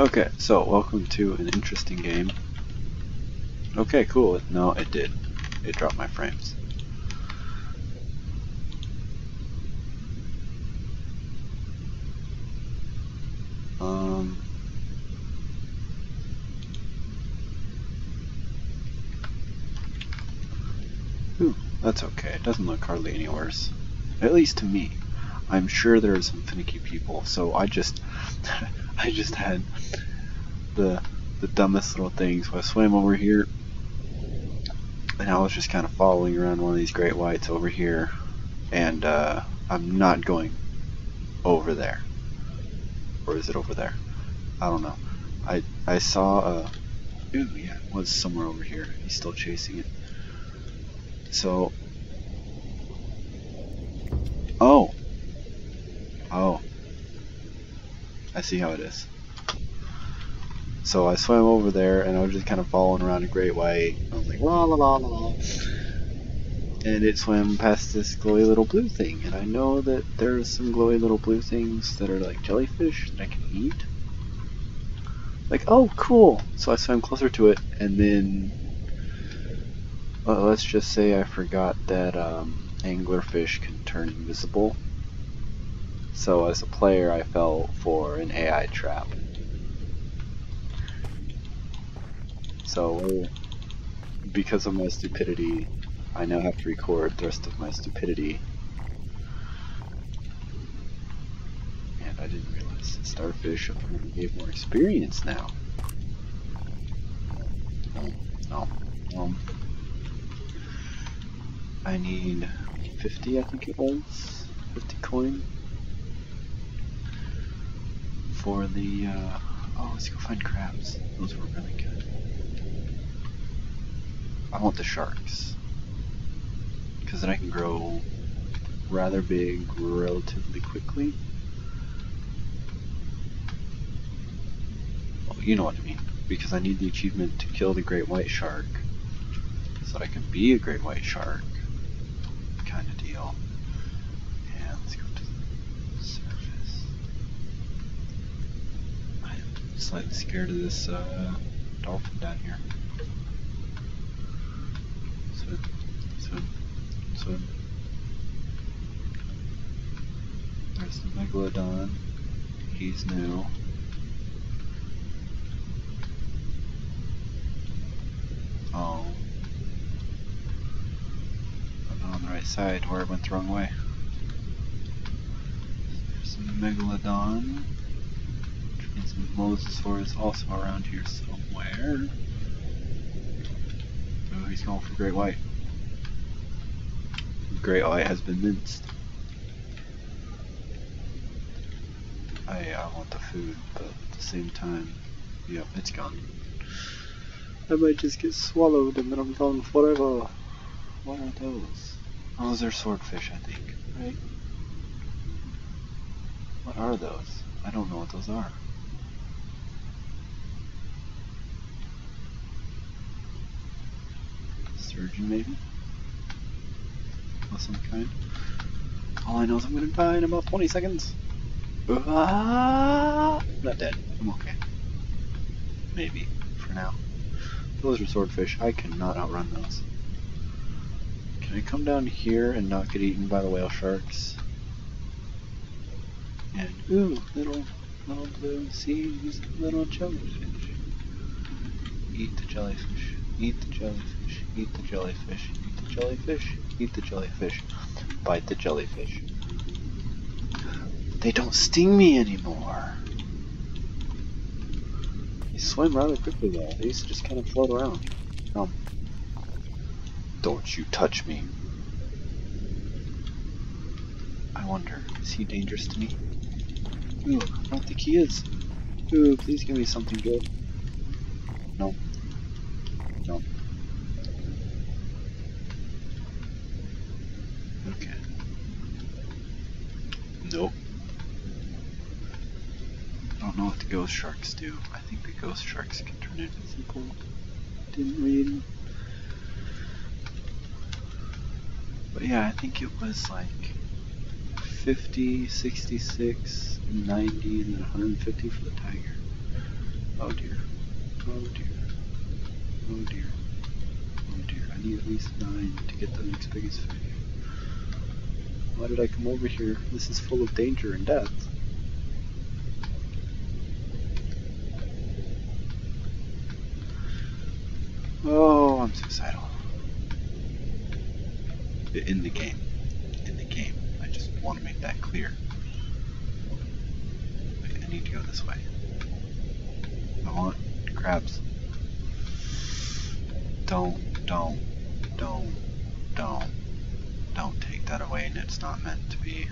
Okay, so welcome to an interesting game. Okay, cool. No, it did. It dropped my frames. Um. Ooh, that's okay. It doesn't look hardly any worse. At least to me. I'm sure there are some finicky people, so I just I just had the the dumbest little things. So I swam over here and I was just kind of following around one of these great whites over here and uh, I'm not going over there. Or is it over there? I don't know. I I saw a ooh yeah, it was somewhere over here. He's still chasing it. So Oh, Oh. I see how it is. So I swam over there and I was just kind of following around a great white. I was like, la la la la la. And it swam past this glowy little blue thing. And I know that there's some glowy little blue things that are like jellyfish that I can eat. Like, oh, cool. So I swam closer to it and then. Well, let's just say I forgot that um, anglerfish can turn invisible. So as a player, I fell for an AI trap. So because of my stupidity, I now have to record the rest of my stupidity. And I didn't realize that Starfish apparently gave more experience now. No, no, I need 50, I think it was, 50 coin for the, uh, oh, let's go find crabs. Those were really good. I want the sharks. Because then I can grow rather big relatively quickly. Oh, you know what I mean. Because I need the achievement to kill the great white shark. So that I can be a great white shark. Kind of deal. Slightly scared of this uh, dolphin down here. Swim, swim, swim. There's the Megalodon. He's new. Oh. I'm not on the right side where it went the wrong way. There's the Megalodon. Mosasaur is also around here somewhere. Oh, he's going for Great White. Great White has been minced. I, I want the food, but at the same time, yep, it's gone. I might just get swallowed and then I'm gone forever. What are those? Oh, those are swordfish, I think, right? What are those? I don't know what those are. Sturgeon, maybe? Of some kind. All I know is I'm gonna die in about 20 seconds. Ah, not dead. I'm okay. Maybe, for now. Those are swordfish. I cannot outrun those. Can I come down here and not get eaten by the whale sharks? And, ooh, little, little blue seas, little jellyfish. Eat the jellyfish. Eat the jellyfish. Eat the jellyfish. Eat the jellyfish. Eat the jellyfish. Bite the jellyfish. They don't sting me anymore. They swim rather quickly though. They used to just kind of float around. Um, don't you touch me. I wonder, is he dangerous to me? Ooh, I don't think he is. Ooh, please give me something good. No. No. Okay. Nope. I don't know what the ghost sharks do. I think the ghost sharks can turn into invisible. Didn't read. But yeah, I think it was like 50, 66, 90, and then 150 for the tiger. Oh dear. Oh dear. Oh dear. Oh dear. I need at least nine to get the next biggest figure. Why did I come over here? This is full of danger and death. Oh, I'm suicidal. In the game. In the game. I just want to make that clear. I need to go this way. I want crabs. Don't, don't, don't, don't, don't take that away and it's not meant to be.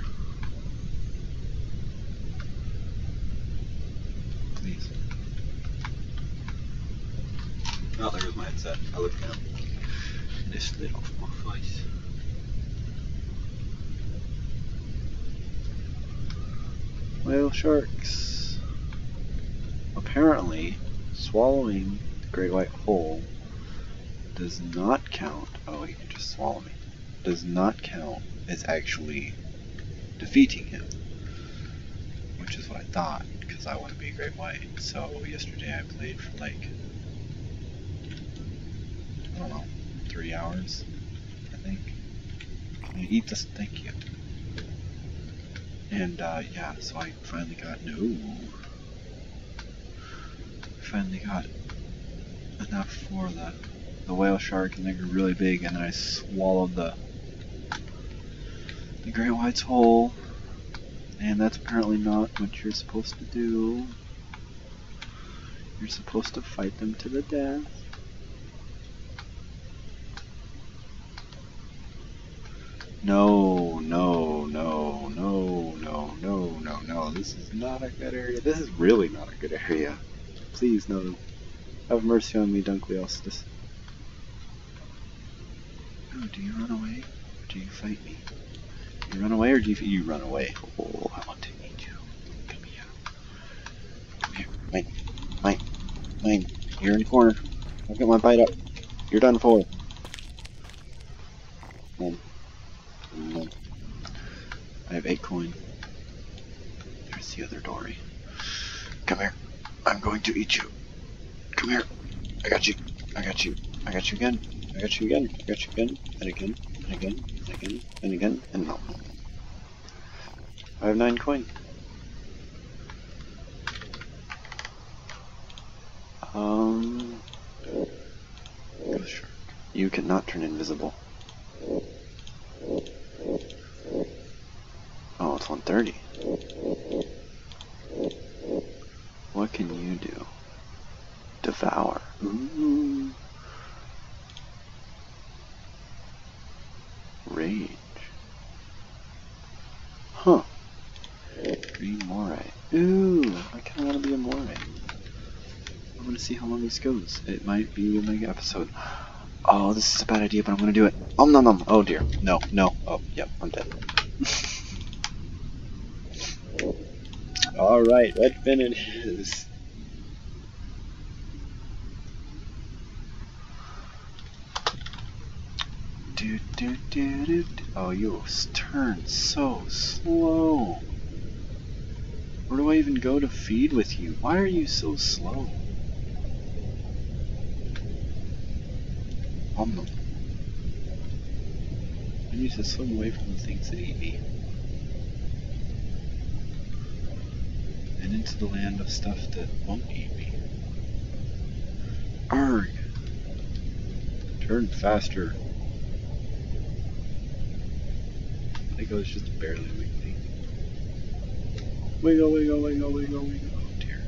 Please. Headset. I look down. This lit off my face. Whale sharks. Apparently, swallowing the great white whale does not count. Oh, he can just swallow me. Does not count as actually defeating him. Which is what I thought, because I want to be a great white. So yesterday I played for like I don't know, three hours, I think. You eat this, thank you. And, uh, yeah, so I finally got, no. Finally got enough for the, the whale shark, and they grew really big, and then I swallowed the, the great white's whole. And that's apparently not what you're supposed to do. You're supposed to fight them to the death. No, no, no, no, no, no, no, no. This is not a good area. This is really not a good area. Please, no. Have mercy on me, Dunkleosteus. Oh, do you run away? Or do you fight me? You run away or do you, you run away? Oh, I want to eat you. Come here. Come here. Mine. Mine. Mine. You're in the corner. I'll get my bite up. You're done for. Mine. I have eight coin. There's the other Dory. Come here. I'm going to eat you. Come here. I got you. I got you. I got you again. I got you again. I got you again. And again. And again. And again. And again. And no. I have nine coin. Um. You cannot turn invisible. Oh, it's 130. What can you do? Devour. Ooh. Rage. Huh. Green moray. Ooh, I kind of want to be a moray. I want to see how long this goes. It might be a mega episode. Oh, this is a bad idea, but I'm gonna do it. Oh, no, no. Oh, dear. No, no. Oh, yep, I'm dead. Alright, Redfin it is. Do, do, do, do, do. Oh, you turn so slow. Where do I even go to feed with you? Why are you so slow? Nom. I need to swim away from the things that eat me. Into the land of stuff that won't eat me. Arg! Turn faster. I think just barely wiggling. Wiggle, wiggle, wiggle, wiggle, wiggle. Oh dear.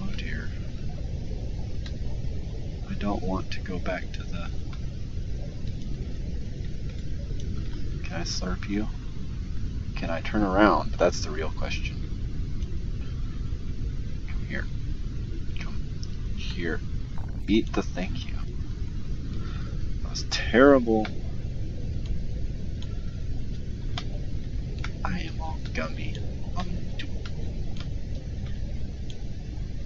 Oh dear. I don't want to go back to the... Can I slurp you? Can I turn around? That's the real question. Come here. Come here. Eat the thank you. That was terrible. I am all gummy. Um,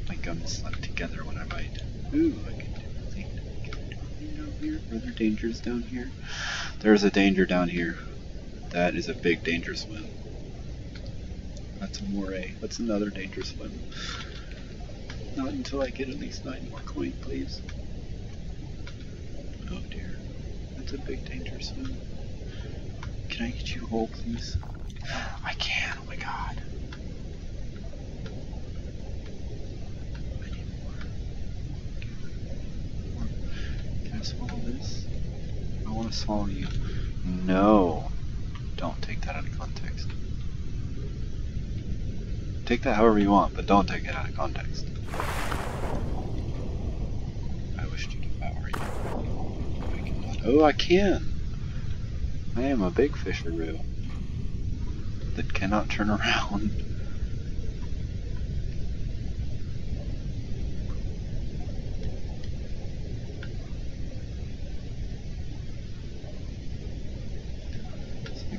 my gums slap together when I bite. Ooh, I can do a thing. Can do a thing down here? Are there dangers down here? There's a danger down here. That is a big danger swim. That's a moray. That's another danger swim. Not until I get at least nine more coin, please. Oh dear. That's a big dangerous swim. Can I get you whole, please? I can, oh my god. More. Can I swallow this? I want to swallow you. No. Take that out of context. Take that however you want, but don't take it out of context. I wish to devour you. I cannot. Oh, I can! I am a big fisher fisheroo that cannot turn around.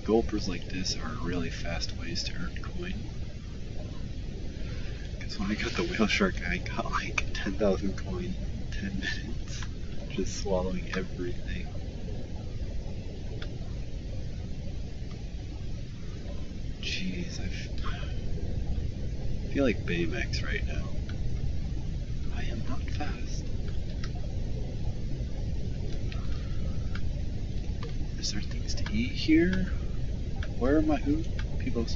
gulpers like this are really fast ways to earn coin. Because when I got the whale shark, I got like 10,000 coin in 10 minutes. Just swallowing everything. Jeez, I feel like Baymax right now. I am not fast. Is there things to eat here? Where are my who? Peoples.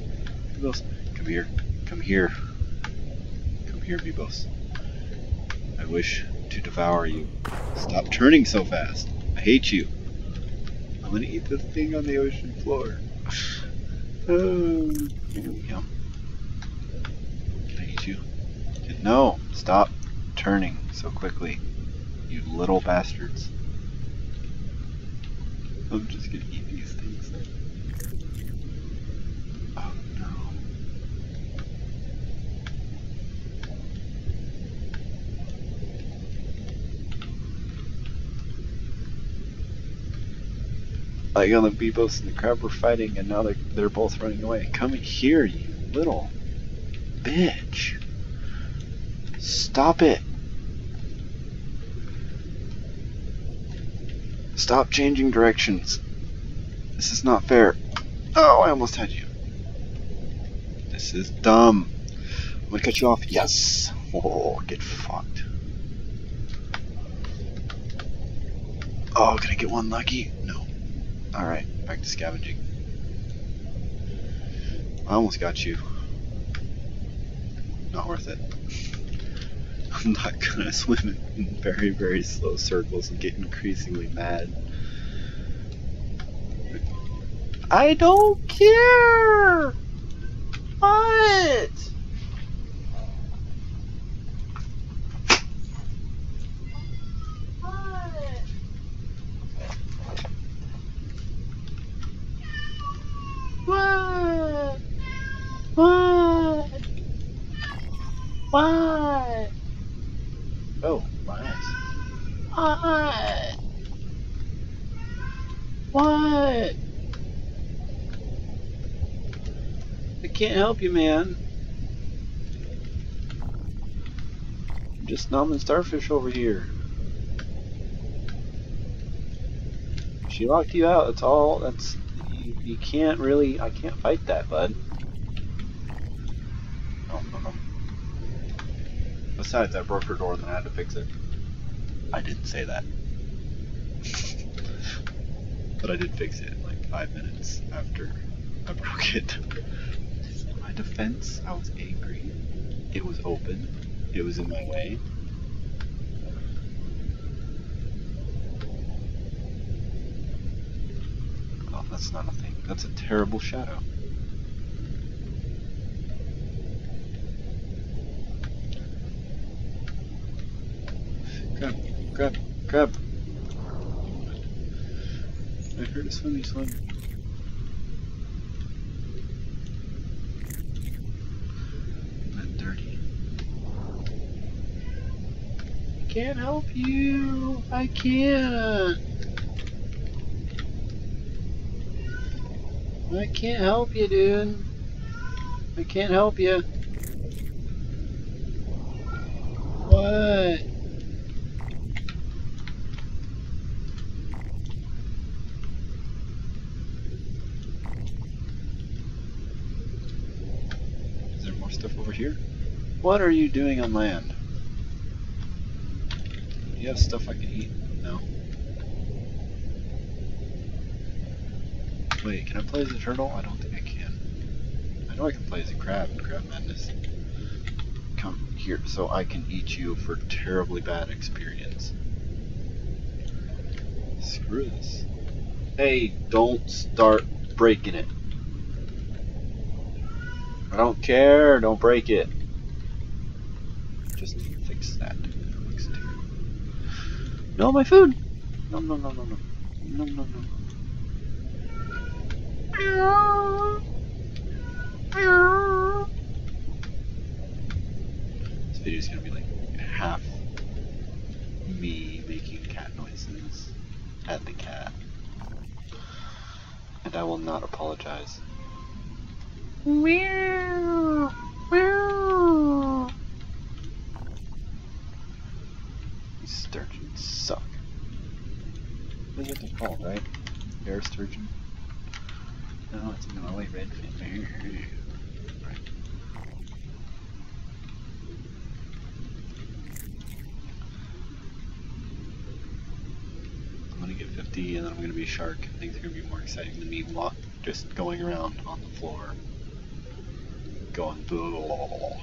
Peoples. Come here. Come here. Come here, Bibos. I wish to devour you. Stop turning so fast. I hate you. I'm gonna eat the thing on the ocean floor. Oh, we go. I eat you? No, stop turning so quickly. You little bastards. I'm just gonna eat these things. Like on the Bibos and the crab were fighting and now they're, they're both running away. Come here, you little bitch. Stop it. Stop changing directions. This is not fair. Oh, I almost had you. This is dumb. I'm gonna cut you off. Yes. Oh, get fucked. Oh, can I get one lucky? No. Alright, back to scavenging. I almost got you. Not worth it. I'm not gonna swim in very, very slow circles and get increasingly mad. I don't care! What? What? What? Oh, nice. What? What? I can't help you, man. I'm just numbing starfish over here. She locked you out. That's all. That's you, you can't really. I can't fight that, bud. Oh, no. Besides, I broke her door, then I had to fix it. I didn't say that. but I did fix it in like five minutes after I broke it. Defense, I was angry. It was open. It was in my way. Oh, that's not a thing. That's a terrible shadow. Crab, crab, crab. I heard a swimmy swim. Not dirty. I can't help you. I can't. I can't help you, dude. I can't help you. What? Is there more stuff over here? What are you doing on land? Stuff I can eat? No. Wait, can I play as a turtle? I don't think I can. I know I can play as a crab in Crab Madness. Come here, so I can eat you for terribly bad experience. Screw this. Hey, don't start breaking it. I don't care, don't break it. Just fix that. Fix it here. No, my food! No, no, no, no, no. No, no, no. This video is gonna be like half me making cat noises at the cat. And I will not apologize. Meow. Meow. These sturgeons suck. That's what they're called, right? Air sturgeon? No, it's an Ollie redfin. Right. I'm gonna get 50 and then I'm gonna be a shark. Things are gonna be more exciting than me walk just going around on the floor. Going blah.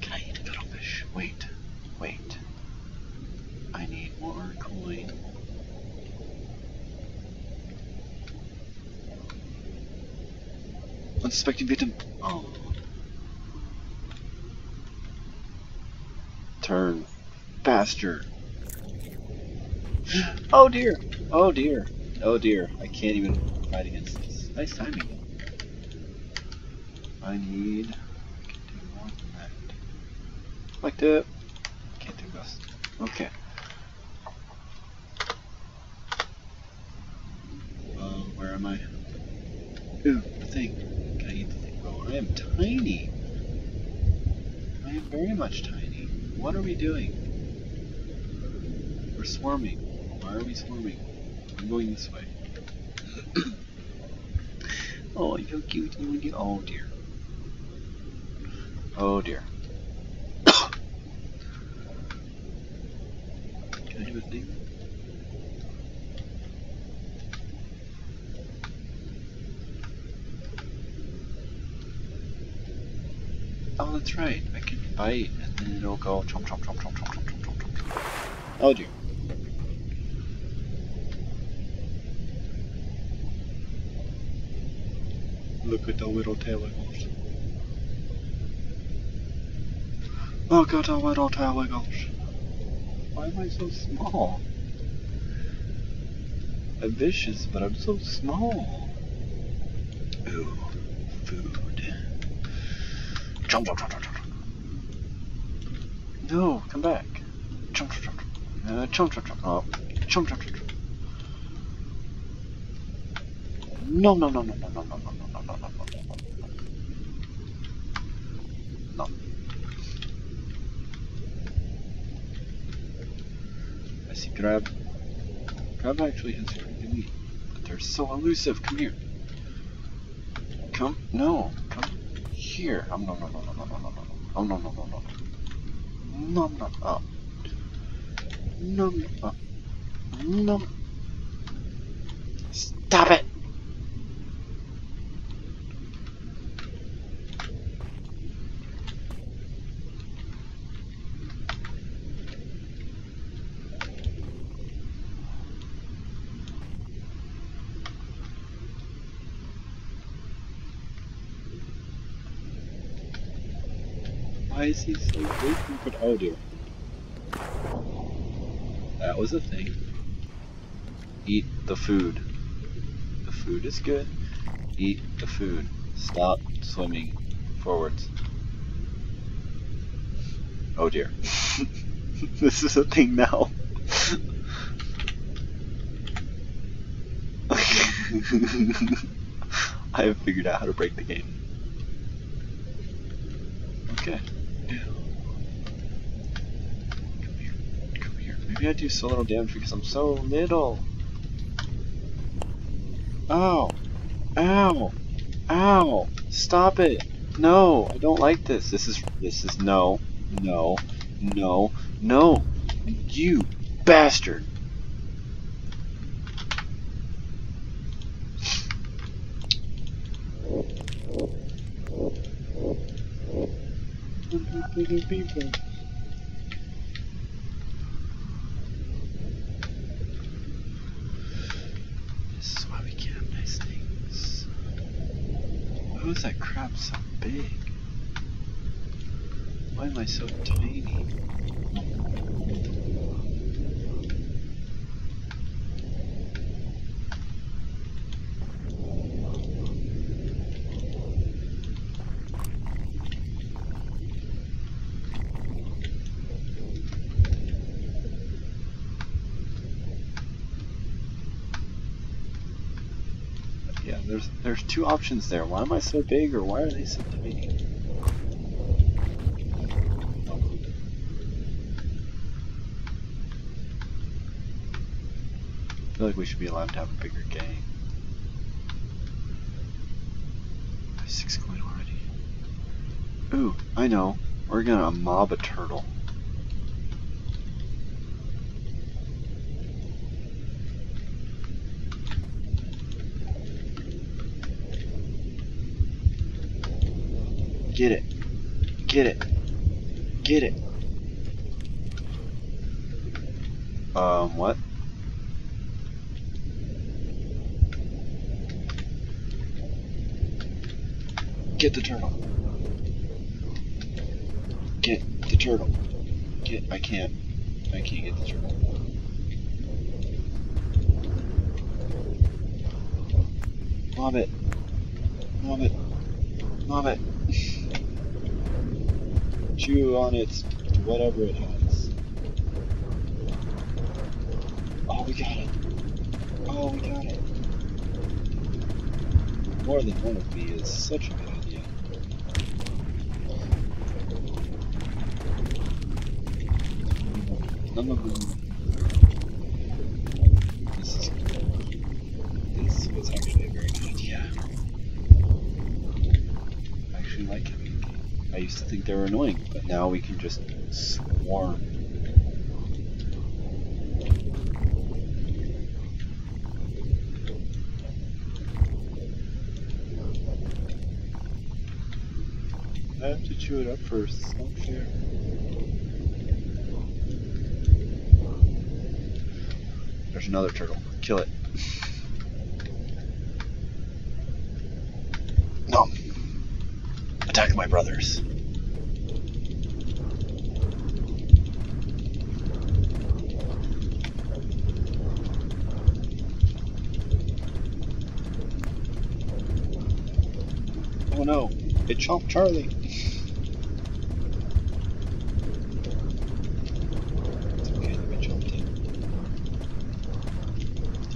Can I eat a cuttlefish? Wait. Wait. I need coin. Unsuspecting victim. Oh. Turn. Faster. Oh dear. Oh dear. Oh dear. I can't even fight against this. Nice timing. I need. I can do more than that. Like that. Can't do this. Okay. Uh, where am I? The thing. Eat the thing? I am tiny. I am very much tiny. What are we doing? We're swarming. Why are we swarming? I'm going this way. oh, you're cute. You would Oh dear. Oh dear. Can I a thing? Oh, that's right. I can bite and then it'll go chomp chomp chomp chomp chomp chomp chomp chomp chomp. Oh dear. Look at the little tail tentacles. Look at the little tentacles. Why am I so small? I'm vicious, but I'm so small. Ooh, food. Jump, jump, jump, jump, jump. No, come back. Jump, jump, jump. Uh, jump, jump, jump. Oh, jump, jump, jump. jump. No, no, no, no, no, no, no, no, no, no, no, no, no, no. No. I see Grab. Grab actually has good meat, but they're so elusive. Come here. Come, no, here. Um, no, no, no, no, no, no, no, no. Oh, no, no, no, no. No, no, oh. No, no, oh. No. Stop it! Is he so waiting for dear. That was a thing. Eat the food. The food is good. Eat the food. Stop swimming forwards. Oh dear. this is a thing now. I have figured out how to break the game. Okay. Come here. Come here. Maybe I do so little damage because I'm so little. Ow. Ow. Ow. Stop it. No, I don't like this. This is this is no. No. No. No. You bastard! People. This is why we can't have nice things. How is that crab so big? Why am I so tiny? Yeah, there's two options there. Why am I so big or why are they so tiny? I feel like we should be allowed to have a bigger gang. Six coin already. Ooh, I know. We're gonna mob a turtle. Get it. Get it. Get it. Um, what? Get the turtle. Get the turtle. Get, I can't. I can't get the turtle. Mob it. Mob it. Mob it. Chew on its whatever it has. Oh, we got it. Oh, we got it. More than one of me is such a good idea. None of. They were annoying, but now we can just swarm. I have to chew it up first. Not. There's another turtle. Kill it. No. Attack my brothers. Oh no, it chomped Charlie. It's okay that we chomped it.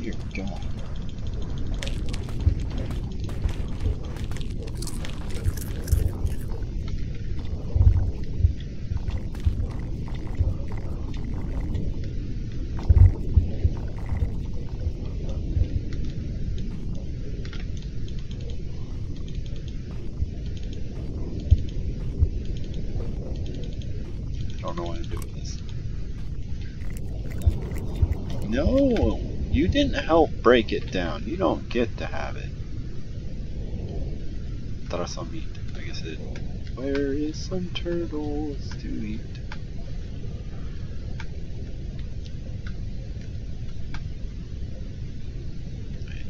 Dear God. I don't know what to do with this. No, you didn't help break it down. You don't get to have it. Thought I saw meat. I guess it. Where is some turtles to eat?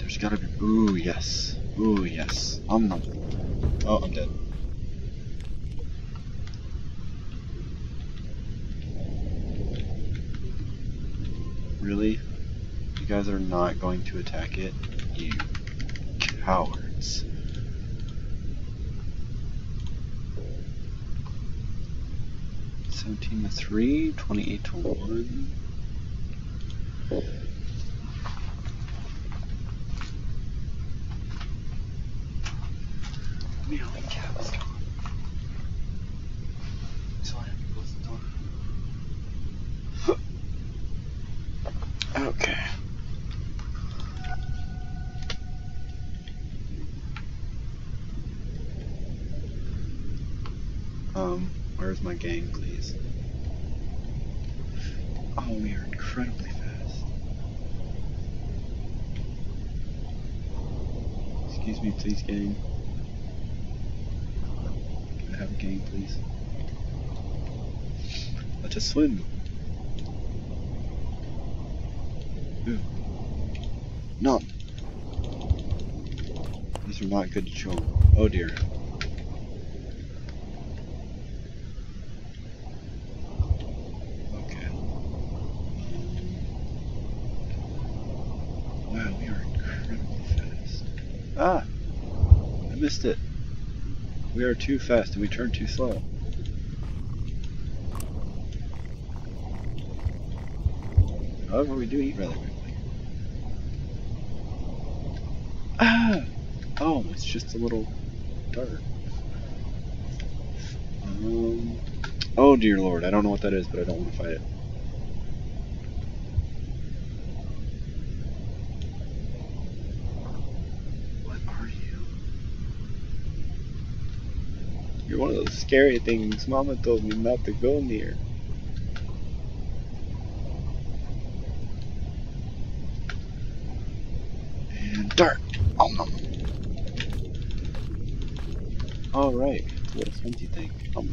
There's gotta be. Ooh, yes. Ooh, yes. Um, nom. Oh, I'm dead. Really? You guys are going to attack it? You cowards. Seventeen to three, twenty-eight to one. Meowing cat is gone. So I have to close the door. Okay. Um, where's my gang, please? Oh, we are incredibly fast. Excuse me, please, game. Can I have a game, please? Let us swim. Ooh. No. These are not good to on. Oh dear. Okay. Wow, we are incredibly fast. Ah! I missed it. We are too fast and we turn too slow. However, we do eat rather quickly. Ah! Oh, it's just a little dart. Um, oh dear lord, I don't know what that is, but I don't want to fight it. Scary things Mama told me not to go near. And dart! Oh no! Alright, it's a little fancy thing. Um,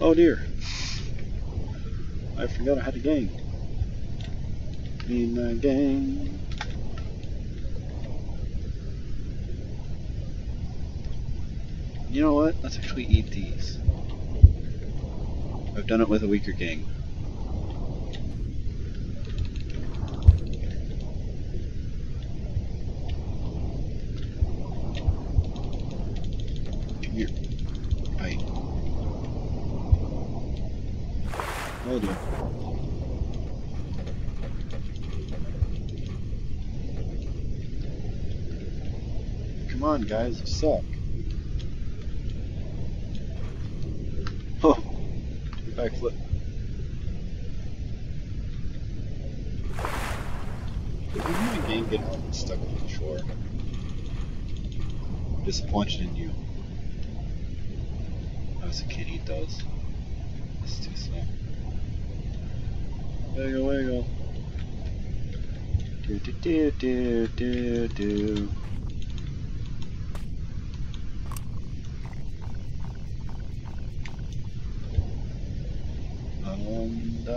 oh dear. I forgot I had a gang. In a gang. You know what? Let's actually eat these. I've done it with a weaker gang. Come here. Bite. Oh dear. Come on, guys, you suck. Oh, backflip. Did you a game get home stuck on the shore? Disappointed in you. I was a kid eat those. It's too slow. Wiggle, wiggle. Do do do do do do. There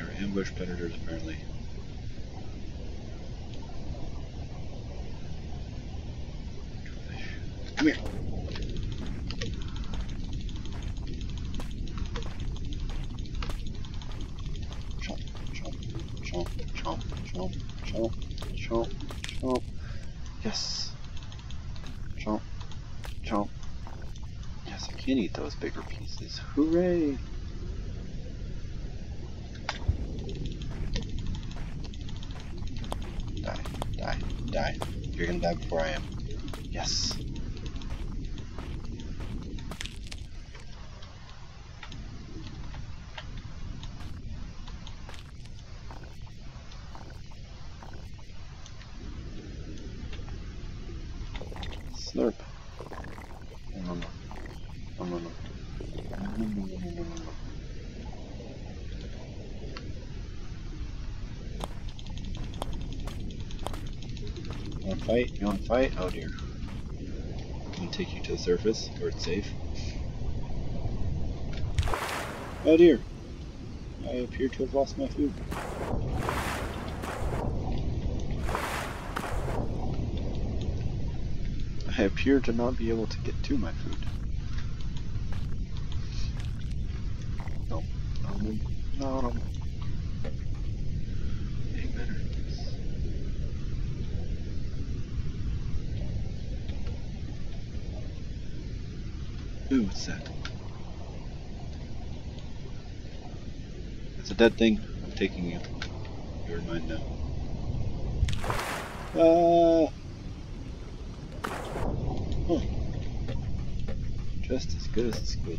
are ambush predators apparently. Come here. Chomp, chomp, chomp, chomp, chomp, chomp. Yes. Chomp, chomp. Eat those bigger pieces. Hooray! Die, die, die. You're gonna die before I am. Yes. Slurp. No, no, no. No, no, no. No, no, no, no, no, no, no. You wanna fight? You wanna fight? Oh dear. I'm gonna take you to the surface where it's safe. Oh dear. I appear to have lost my food. I appear to not be able to get to my food. set. It's a dead thing. I'm taking you. You're mine now. Uh. Huh. Just as good as it's good.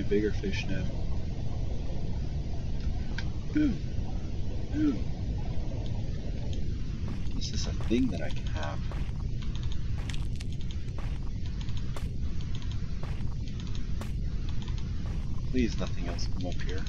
a bigger fish now. Ooh. Ooh. This is this a thing that I can have? Please nothing else come up here.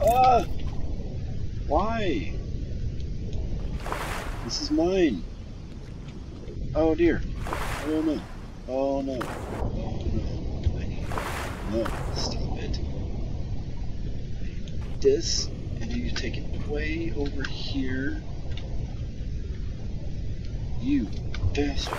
Ah! Why? This is mine. Oh dear. Oh no. Oh no. Oh no. I need. No. Stop it. I need this. And you take it way over here. You bastard.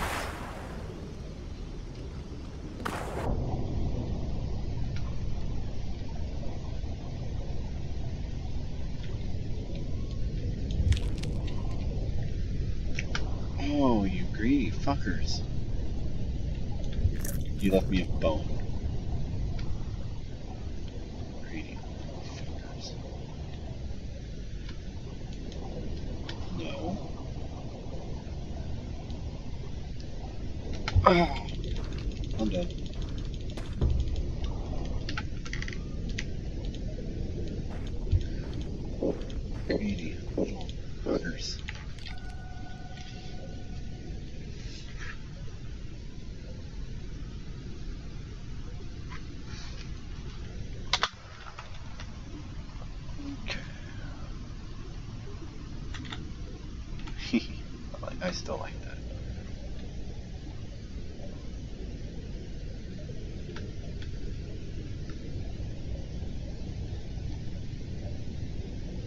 Oh, you greedy fuckers. You left me a bone. Greedy fuckers. No. Ah, I'm done. Greedy little fuckers. I like- I still like that.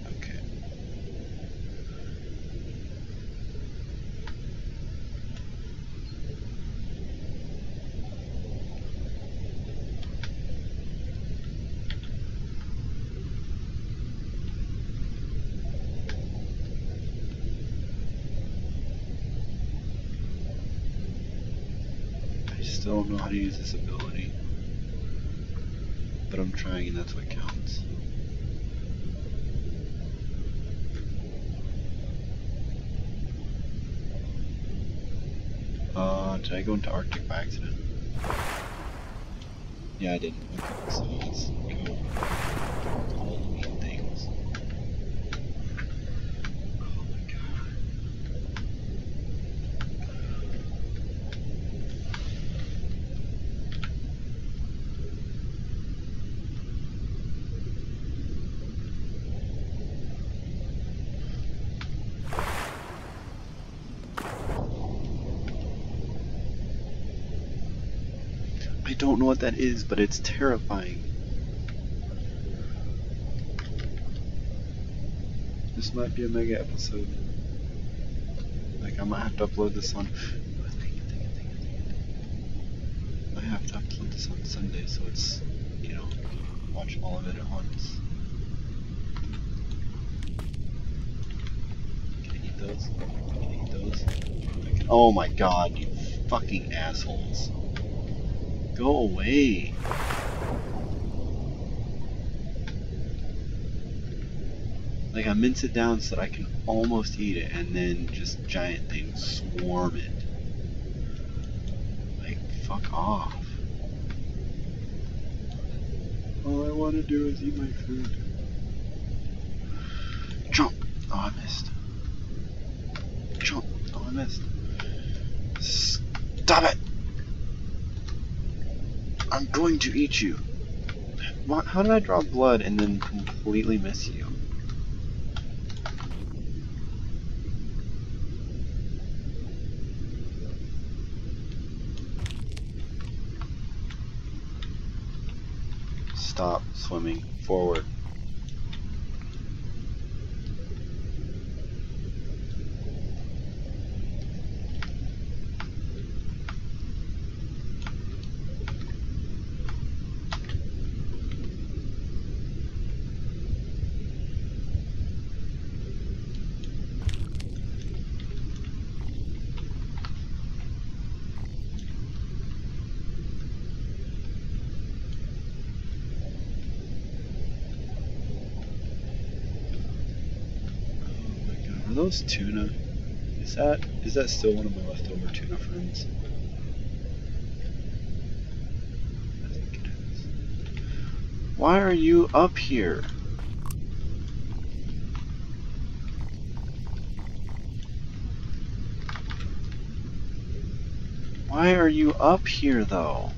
Okay. I still don't know how to use this ability. But I'm trying and that's what counts. Uh, did I go into Arctic by accident? Yeah, I did. Okay, so let's go. All the meat things. Oh my god. I don't know what that is, but it's terrifying. This might be a mega episode. Like, I might have to upload this on. I have to upload this on Sunday, so it's, you know, watch all of it at once. Can I eat those? Can I eat those? Oh my god, you fucking assholes. Go away. Like I mince it down so that I can almost eat it and then just giant things swarm it. Like fuck off. All I want to do is eat my food. Jump! Oh, I missed. Jump! Oh, I missed. Stop it! I'm going to eat you. How did I draw blood and then completely miss you? Stop swimming forward. Are those tuna? Is that is that still one of my leftover tuna friends? I think it is. Why are you up here? Why are you up here though?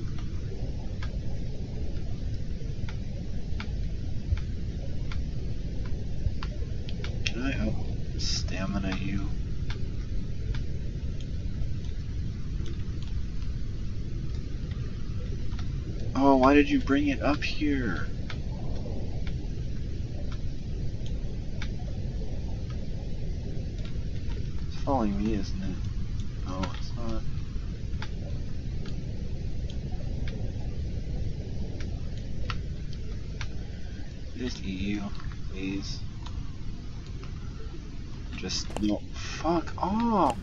Can I up stamina you? Oh, why did you bring it up here? It's following me, isn't it? No, it's not. Just eat you, please. Just no. Fuck off.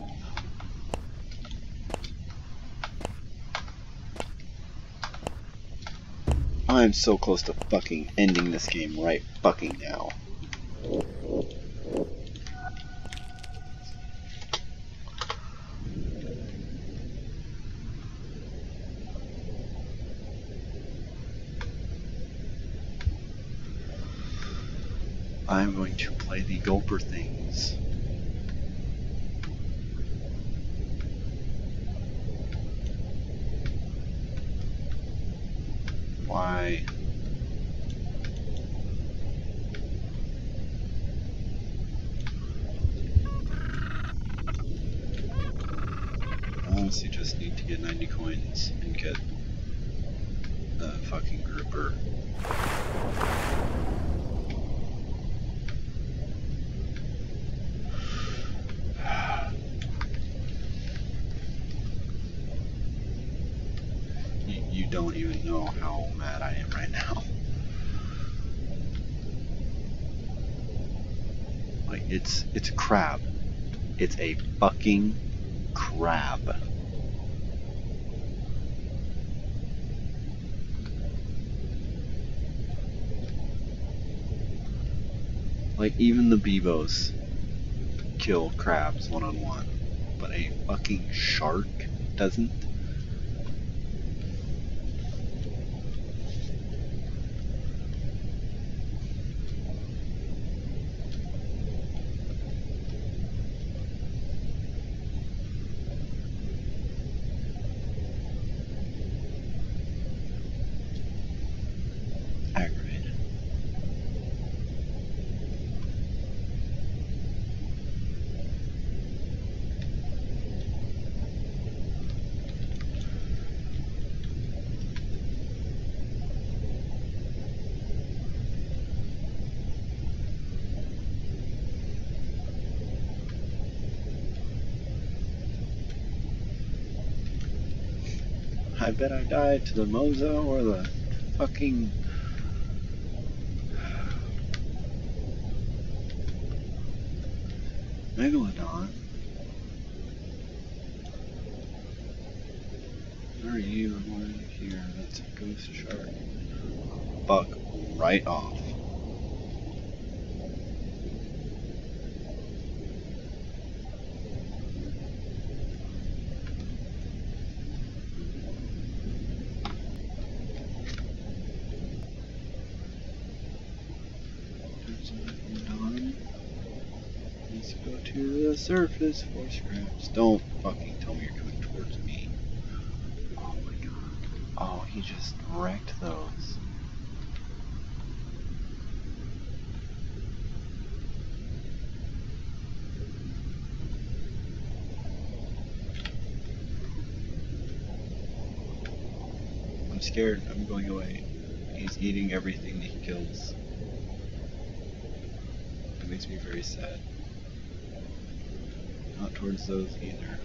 I'm so close to fucking ending this game right fucking now. I'm going to play the Gulper things. Why? I honestly just need to get 90 coins and get the fucking grouper. You, you don't even know how mad I am right now. Like it's it's a crab. It's a fucking crab. Like even the Bibos kill crabs one on one, but a fucking shark doesn't. Aggravated. I bet I die to the Mozo or the fucking. Megalodon. Where are you? One here. That's a ghost shark. Fuck right off. There's a Megalodon. Let's go to the surface for scraps. Don't fucking tell me you're coming towards me. Oh my god. Oh, he just wrecked those. I'm scared. I'm going away. He's eating everything that he kills. It makes me very sad. Not towards those either.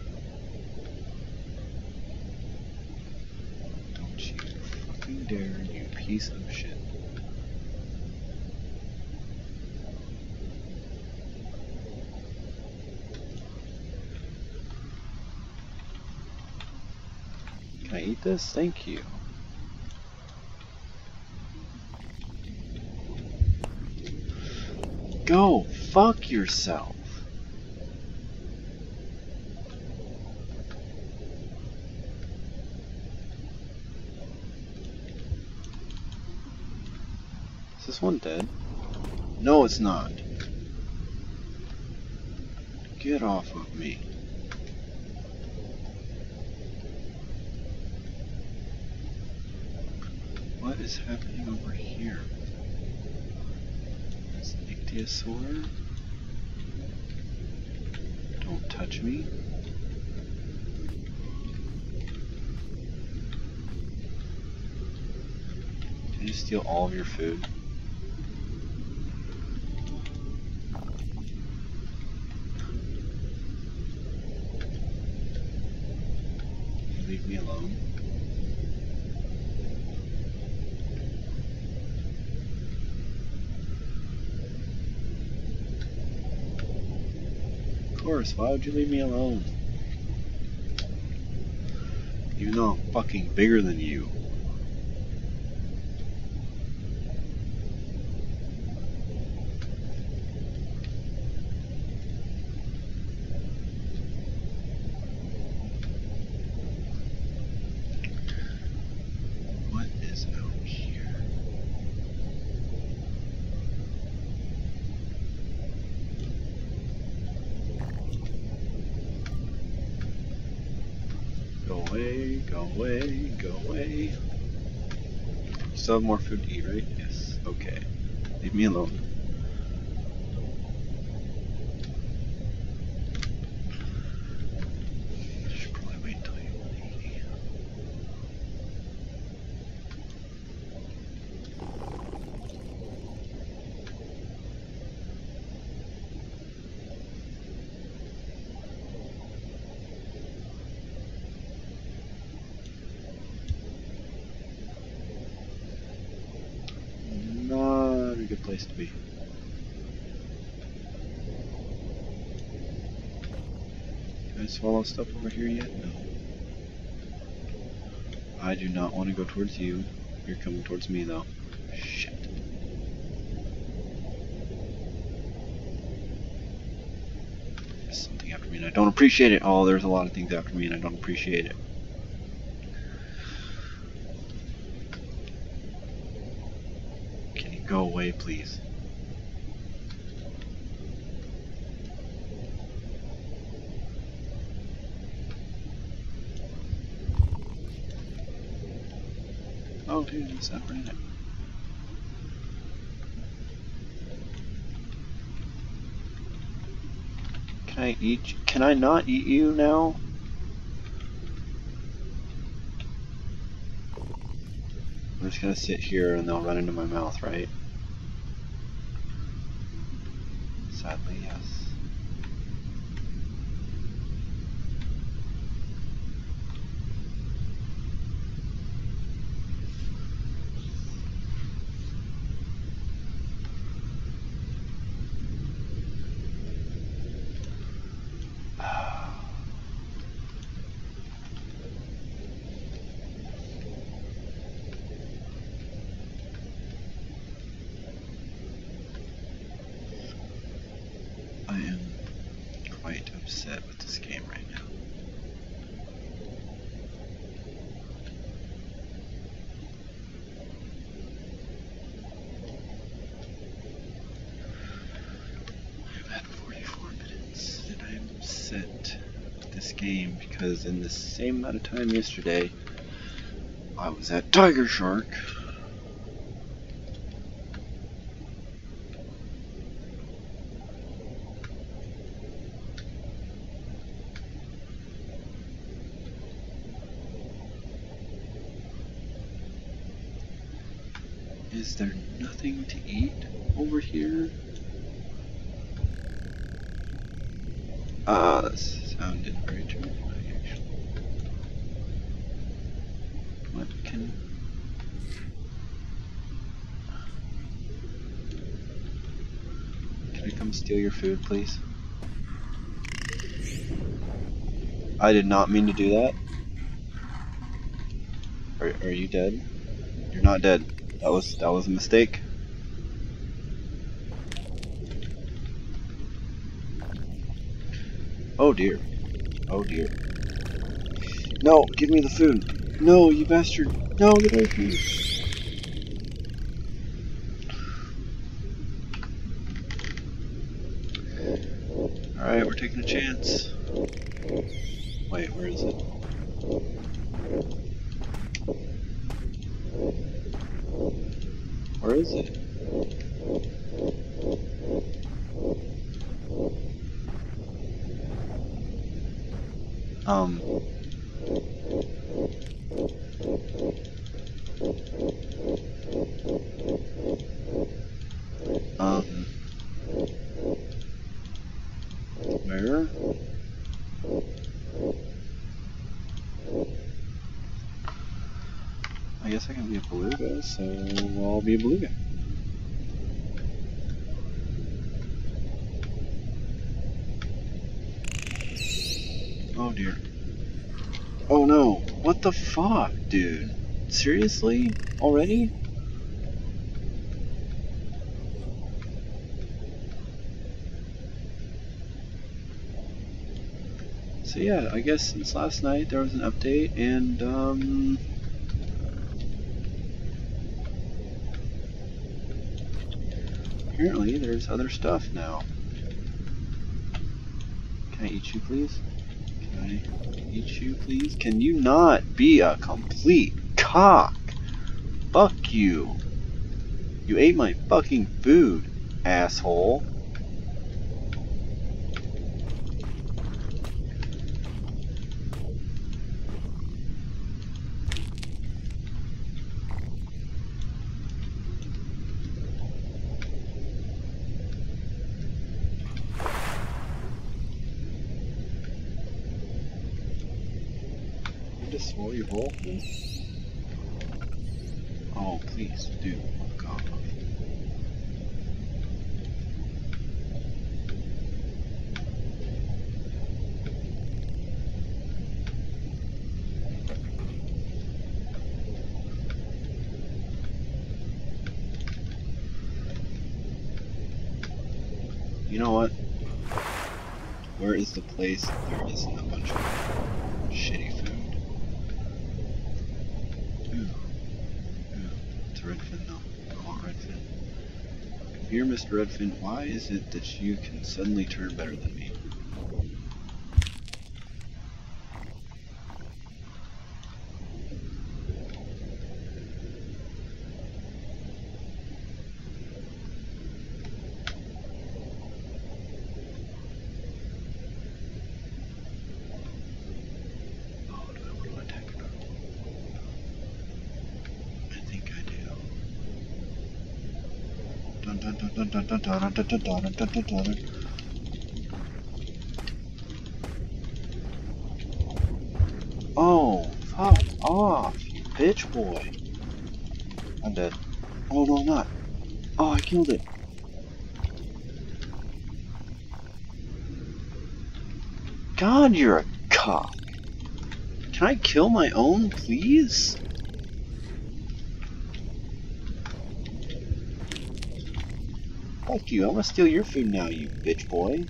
Don't you fucking dare, you piece of shit. Can I eat this? Thank you. Go fuck yourself. This one dead? No, it's not. Get off of me. What is happening over here? Is ichthyosaur? Don't touch me. Can you steal all of your food? Leave me alone. Course, why would you leave me alone? Even though I'm fucking bigger than you. What is out here? Go away, go away, go away. Still have more food to eat, right? Yes. Okay. Leave me alone. Should probably wait till you leave. Not a good place to be. Can I swallow stuff over here yet? No. I do not want to go towards you. You're coming towards me though. Shit. There's something after me and I don't appreciate it. Oh, there's a lot of things after me and I don't appreciate it. Can you go please? Oh, dude, it's not right. Can I eat? Can I not eat you now? I'm just gonna sit here and they'll run into my mouth, right? Yes. I am quite upset with this game right now. I've had 44 minutes and I'm upset with this game because in the same amount of time yesterday I was at Tiger Shark. Is there nothing to eat over here? Ah, that sounded very terrifying, actually. What can... Can I come steal your food, please? I did not mean to do that. Are, are you dead? You're not dead. That was that was a mistake. Oh dear. Oh dear. No, give me the food. No, you bastard. No, get away from me. Chance. Wait, where is it? Where is it? Um. Um. Where? I guess I can so I'll be a beluga. Oh dear. Oh no. What the fuck, dude? Seriously? Already? So yeah, I guess since last night there was an update and um apparently there's other stuff now. Can I eat you please? Can I eat you please? Can you not be a complete cock? Fuck you. You ate my fucking food, asshole. You just swallow thing? Oh, please do. Fuck. You know what? Where is the place there isn't a bunch of shitty food? Ooh. Ooh. It's a redfin though. I want redfin. Here, Mr. Redfin, why is it that you can suddenly turn better than me? Oh, fuck off, you bitch boy. I'm dead. Oh, no, I'm not. Oh, I killed it. God, you're a cock. Can I kill my own, please? You, I'm gonna steal your food now, you bitch boy.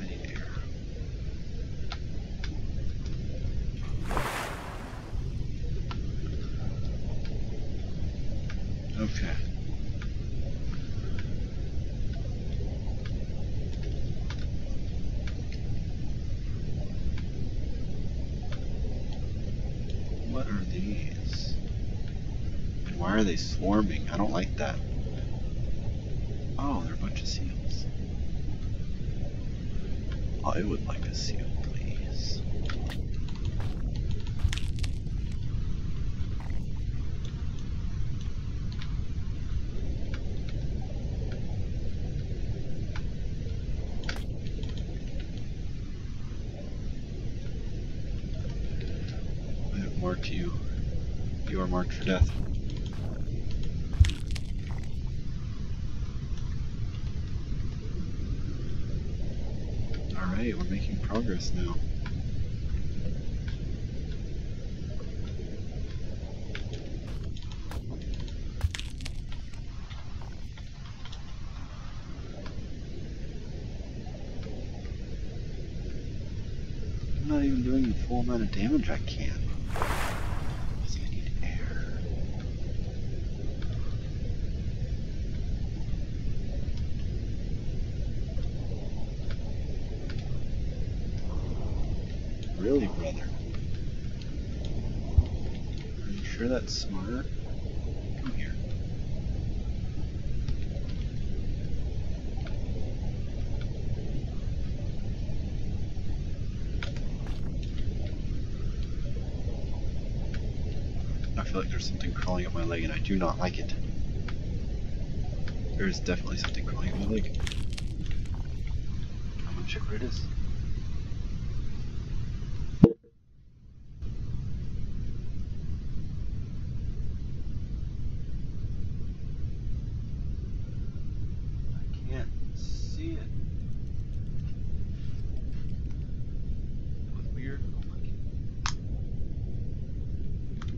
I need air. Okay. What are these? And why are they swarming? I don't like that. Oh, they're a bunch of seals. Oh, I would like a seal, please. I have you. You are marked for death. progress now. I'm not even doing the full amount of damage I can. You sure that's smart? Come here. I feel like there's something crawling up my leg and I do not like it. There's definitely something crawling up my leg. I'm gonna check where it is. I can't see it. What's weird? Oh my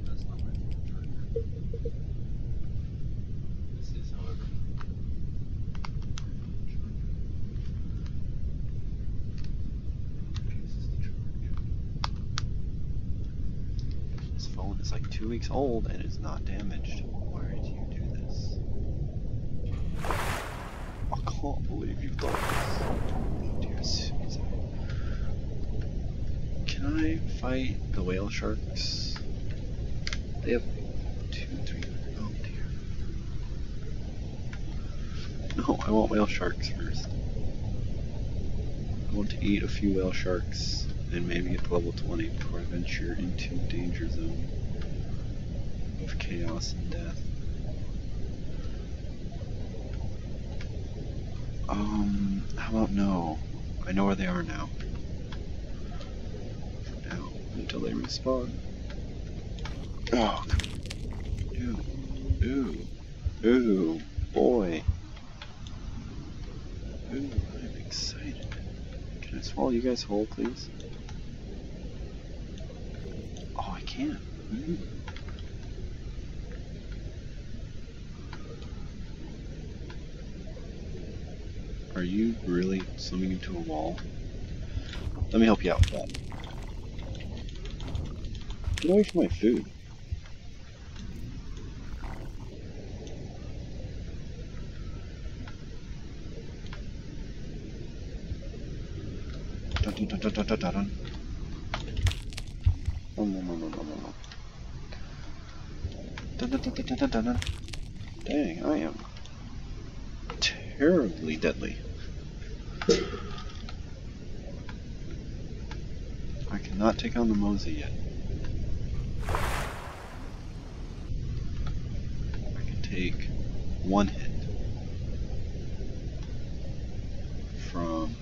that's not my charger. This is, however. Okay, this is the charge. This phone is like two weeks old and it's not damaged. Why did you do this? I can't believe you've done this. Oh. Can I fight the whale sharks? They have two, three. Oh dear. No, I want whale sharks first. I want to eat a few whale sharks and maybe get to level 20 before I venture into danger zone of chaos and death. Um, how about no? I know where they are now. Now, until they respawn. Oh. Ooh. Ooh. Boy. Ooh, I'm excited. Can I swallow you guys whole, please? Oh, I can. Mm. Are you really swimming into a wall? Let me help you out with that. Get away from my food. Oh. Dang, I am terribly deadly. I cannot take on the Mosey yet. I can take one hit from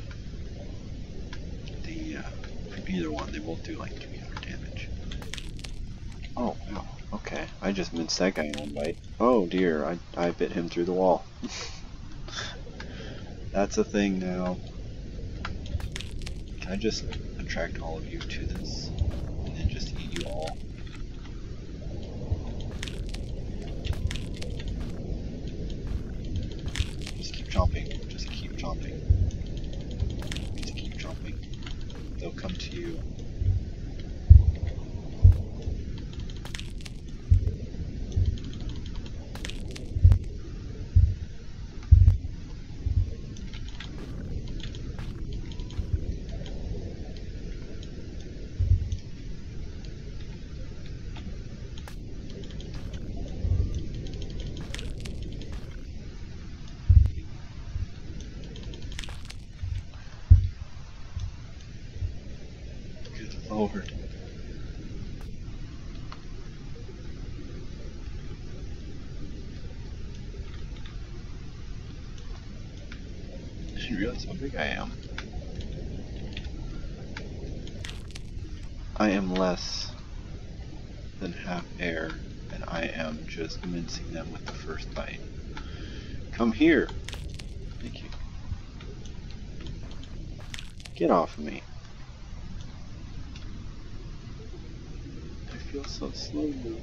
the uh, from either one. They both do like 300 damage. Oh, wow. Okay. I just missed that guy in one bite. Oh dear, I, I bit him through the wall. That's a thing now. Can I just attract all of you to this? And then just eat you all? Just keep chomping. Just keep chomping. Just keep chomping. They'll come to you. Didn't realize how big I am. I am less than half air, and I am just mincing them with the first bite. Come here! Thank you. Get off of me. go so slow now.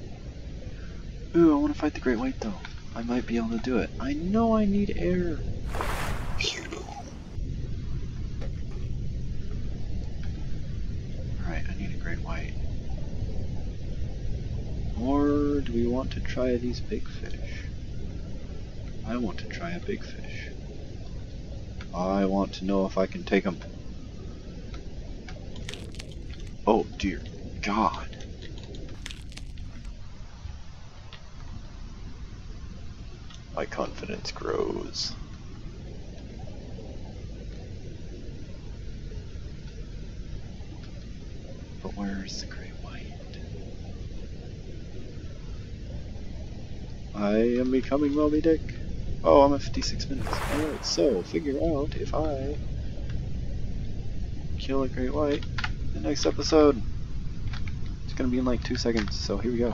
Ooh, I want to fight the great white though. I might be able to do it. I know I need air. Alright, I need a great white. Or do we want to try these big fish? I want to try a big fish. I want to know if I can take them. Oh dear God. My confidence grows. But where's the great white? I am becoming Moby Dick. Oh, I'm at 56 minutes. Alright, so figure out if I kill a great white the next episode. It's gonna be in like two seconds, so here we go.